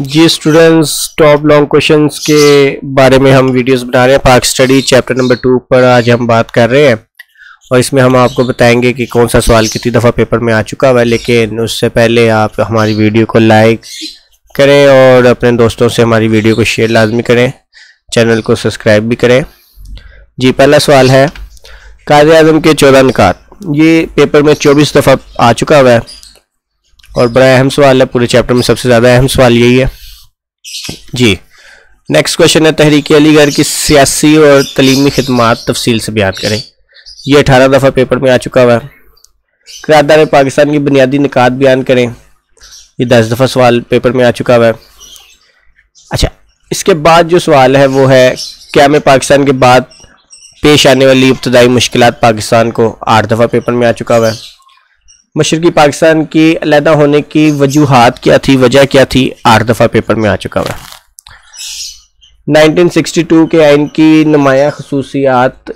जी students top long questions के बारे में हम वीडियोस बना रहे हैं। पार्क स्टडी चैप्टर नंबर टू पर आज हम बात कर रहे हैं। और इसमें हम आपको बताएँगे कि कौन सा सवाल कितनी दफ़ा पेपर में आ चुका हुआ है। लेकिन उससे पहले आप हमारी वीडियो को लाइक करें और अपने दोस्तों से हमारी वीडियो को शेयर लाजमी करें। चैनल को सब्सक्राइब भी करें। जी, पहला सवाल है, कायद अजम के चौदह निकात ये पेपर में चौबीस दफ़ा आ चुका हुआ है। और बड़ा अहम सवाल है, पूरे चैप्टर में सबसे ज़्यादा अहम सवाल यही है। जी। नेक्स्ट क्वेश्चन है, तहरीक अलीगढ़ की सियासी और तलीमी खदमात तफसील से बयान करें। ये अठारह दफ़ा पेपर में आ चुका हुआ है। करारदार पाकिस्तान की बुनियादी निकात बयान करें। ये दस दफ़ा सवाल पेपर में आ चुका हुआ है। अच्छा इसके बाद जो सवाल है, वो है, क्या में पाकिस्तान के बाद पेश आने वाली इब्तदाई मुश्किल पाकिस्तान को आठ दफ़ा पेपर में आ चुका हुआ है? मशरकी पाकिस्तान की अलहदा होने की वजूहत क्या थी, वजह क्या थी, आठ दफ़ा पेपर में आ चुका हुआ 1962 के आइन की नुमाया खसूसियात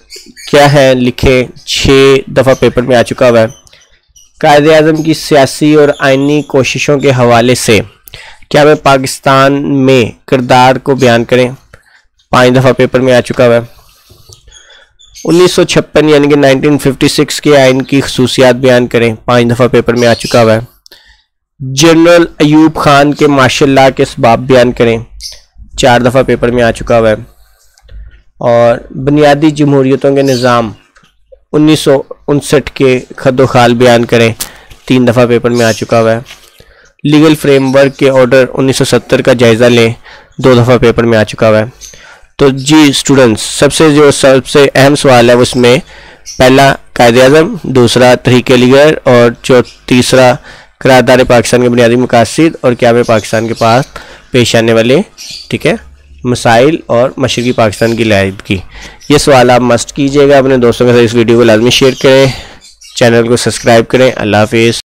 क्या है, लिखे छः दफ़ा पेपर में आ चुका हुआ है। कायद अज़म की सियासी और आइनी कोशिशों के हवाले से क्या मैं पाकिस्तान में किरदार को बयान करें? पाँच दफ़ा पेपर में आ चुका हुआ है। उन्नीस सौ छप्पन यानी कि 1956 के आयन की खसूसियात बयान करें। पाँच दफ़ा पेपर में आ चुका हुआ है। जनरल अयूब खान के मार्शल ला के इसबाब बयान करें। चार दफ़ा पेपर में आ चुका हुआ है। और बुनियादी जमहूरीतों के निज़ाम उन्नीस सौ उनसठ के खदो खाल बयान करें। तीन दफ़ा पेपर में आ चुका हुआ है। लीगल फ्रेमवर्क के ऑर्डर 1970 का जायज़ा लें। दो दफ़ा पेपर में आ चुका हुआ है। तो जी स्टूडेंट्स सबसे जो सबसे अहम सवाल है उसमें पहला, कायद अजम दूसरा तहरीक अलीगढ़ और जो तीसरा करारदार पाकिस्तान के बुनियादी मकासद और क्या पाकिस्तान के पास पेश आने वाले, ठीक है, मसाइल और मशरकी पाकिस्तान की की। ये सवाल आप मस्ट कीजिएगा, अपने दोस्तों के साथ इस वीडियो को लाजमी शेयर करें, चैनल को सब्सक्राइब करें, अल्लाह हाफिज़।